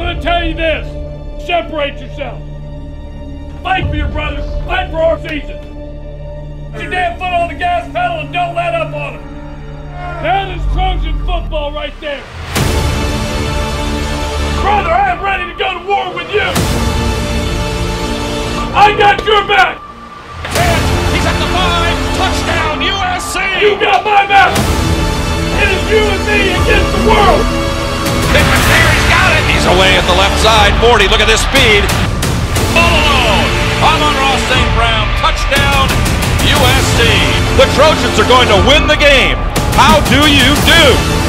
gonna tell you this. Separate yourself. Fight for your brothers. Fight for our season. Put your damn foot on the gas pedal and don't let up on them. That is Trojan football right there. Brother, I am ready to go to war with you. I got your back. He's at the five. Touchdown, USC. You got my back. It is you and me against the world. Away at the left side. Morty, look at this speed. All alone. Amon-Ra St. Brown. Touchdown, USC. The Trojans are going to win the game. How do you do?